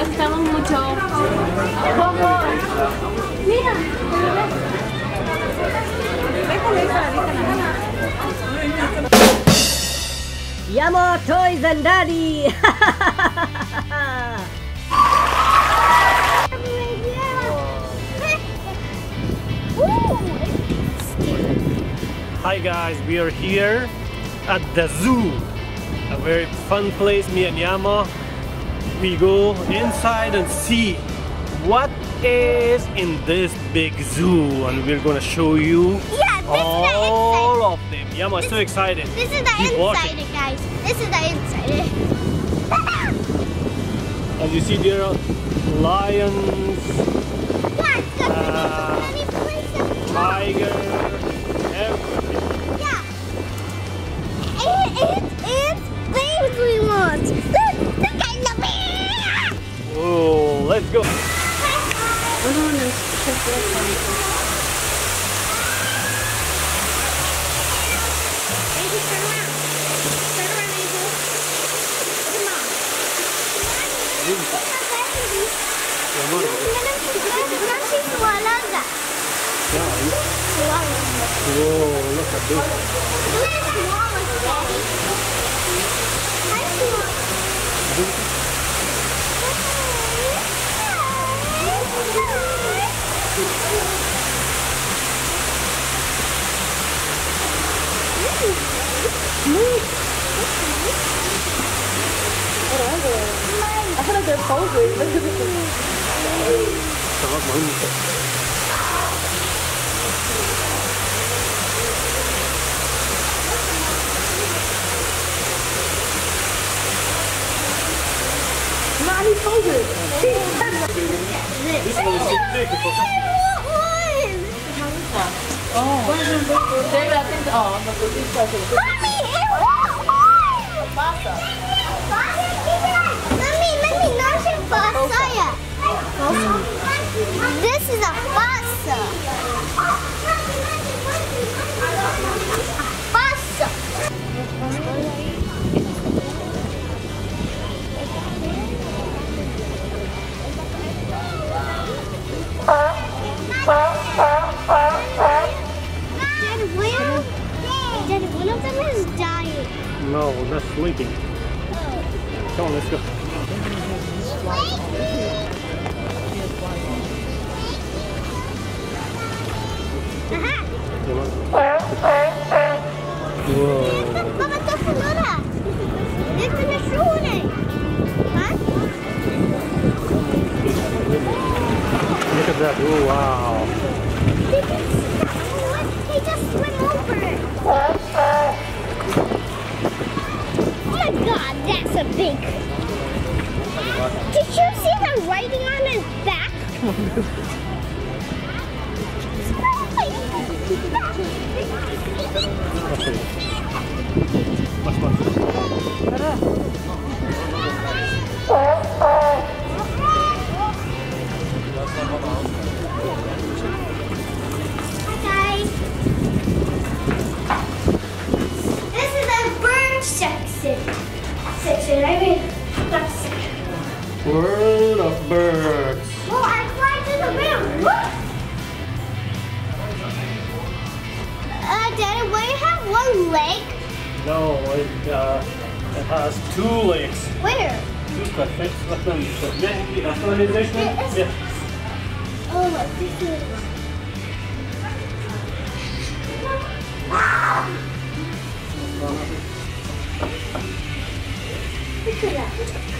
Estamos mucho. Mira. Yama Toys and Daddy! Hi guys, we are here at the zoo. A very fun place, me and Yama. We go inside and see what is in this big zoo and we're gonna show you Yeah, all of them. Yama is so excited. This is the Keep inside, guys. This is the inside. As you see there are lions, Swalaga. Whoa, look at this. Look at swalaga, Daddy. I swalaga. Sangat mahal. This one is mommy, nothing fossil. This is a. sleeping. Come on, let's go. Whoa. Mamma, ta förlora! Det är telefonen! Look at that. Oh, wow. Big. Did you see the writing on his back? Okay. leg? No, it, uh, it has two legs. Where? Two them? Yeah. Oh, look, this is. Look at that.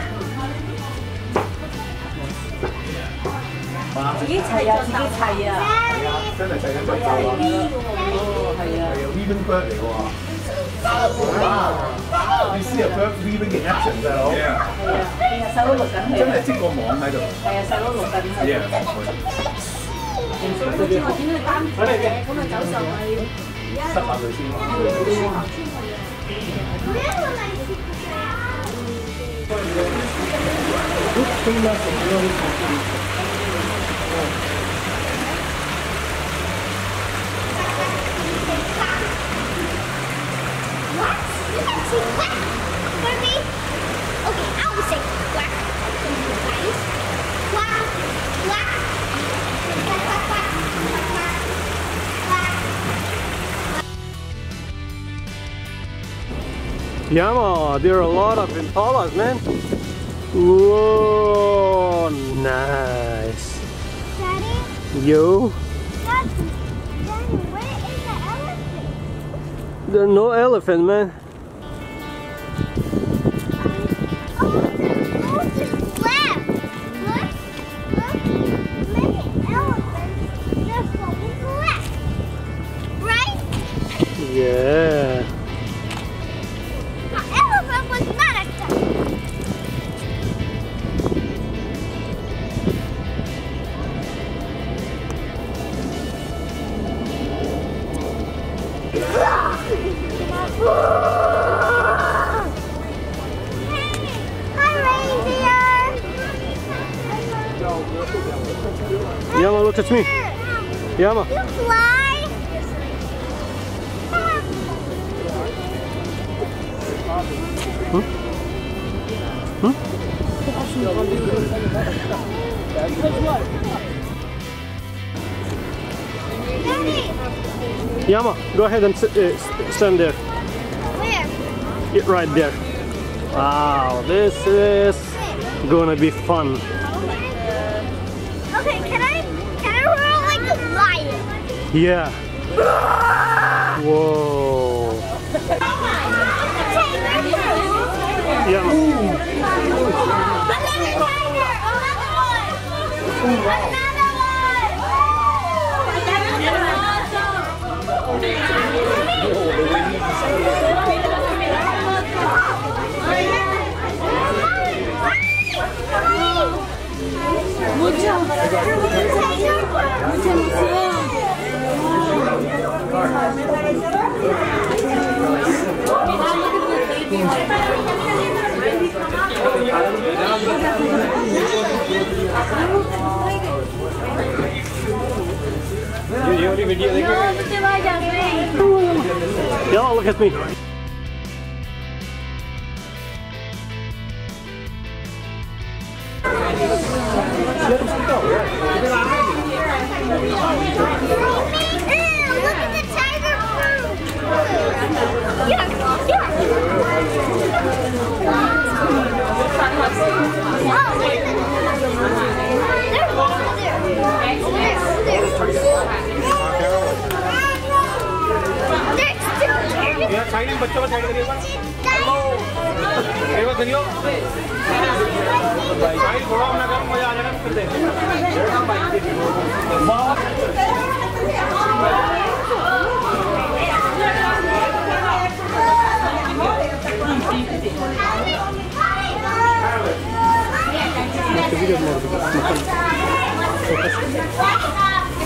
己砌啊，自己砌啊，真係砌緊隻手啊！係啊。係啊，Weaving bird 嚟嘅喎。哇！你試下 bird weaving action 真係好。係啊，係啊，細佬錄緊佢，真係織個網喺度。係啊，細佬錄緊佢。Yeah。我見到你擔住嘅，咁啊走上去。塞下佢先。What? You Yama, there are a lot of impalas, man. Whoa, nice. Yo? Daddy, where is the elephant? there are no elephant, man. Look at me. Yama. You fly. Daddy, Yama, go ahead and sit, uh, stand there. where? Yeah, Right there. Wow, this is gonna be fun. Yeah. Whoa. Yama. Another tiger! Another one! Another Mucho, Yama, look at me. बच्चों का side करिए एक बार करियो side थोड़ा अपना कर मजा आ जाएगा फिर देख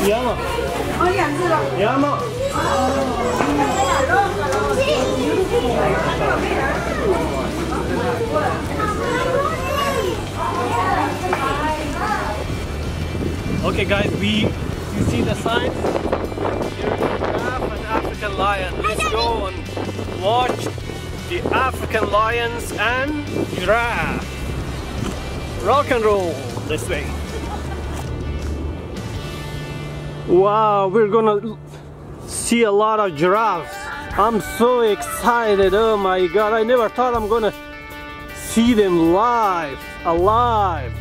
Yama. Yama. Okay guys, we you see the signs? African lion. Let's go and watch the African lions and giraffe. Rock and roll this way. Wow, we're gonna see a lot of giraffes. I'm so excited. Oh my god, I never thought I'm gonna see them live, alive.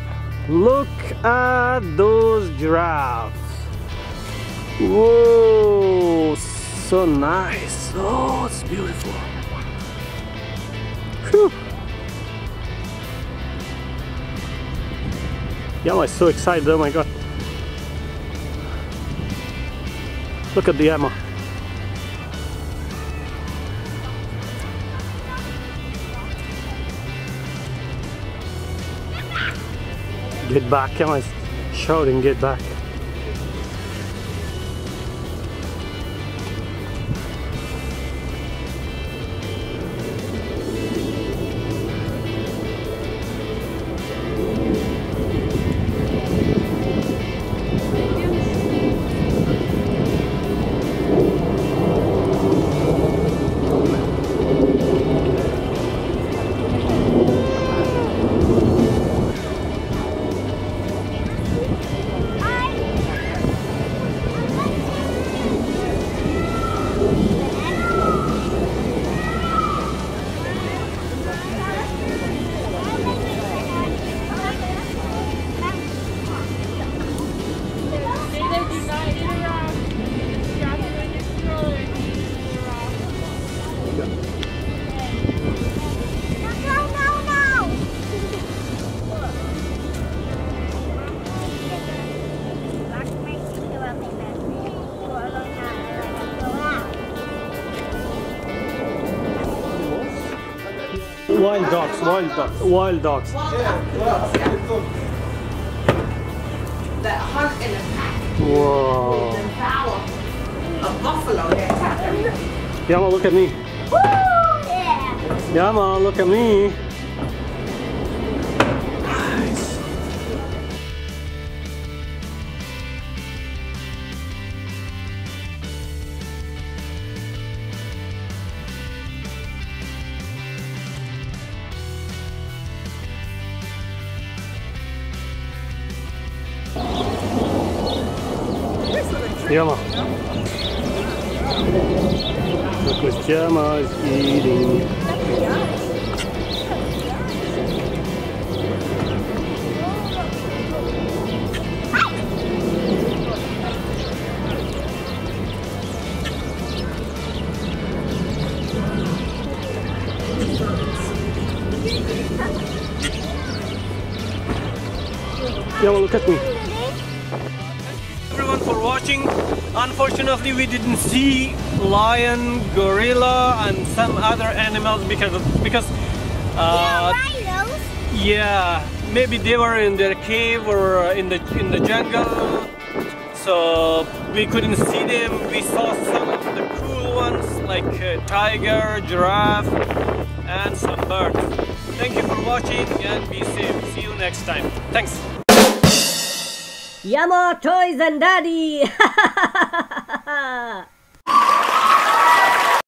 Look at those giraffes. Whoa, so nice. Oh, it's beautiful. Whew. I'm so excited. Oh my god. Look at the ammo. Get back, come on, shouting, get back. Wild dogs, wild dogs, wild dogs. That hunt in a pack Whoa. and foul a buffalo that Yama, look at me. Woo! Yeah. Yama, look at me. Yama. Look what Yama is eating. Yama, look at me. Unfortunately, we didn't see lion, gorilla, and some other animals because because uh, Rhinos. yeah, maybe they were in their cave or in the in the jungle, so we couldn't see them. We saw some of the cool ones like uh, tiger, giraffe, and some birds. Thank you for watching and be safe. See you next time. Thanks. Yama Toys and Daddy!